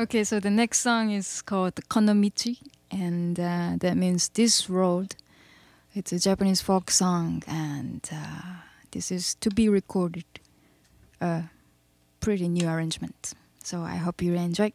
Okay, so the next song is called Konomichi, and uh, that means this road. It's a Japanese folk song, and uh, this is to be recorded. A pretty new arrangement. So I hope you enjoy.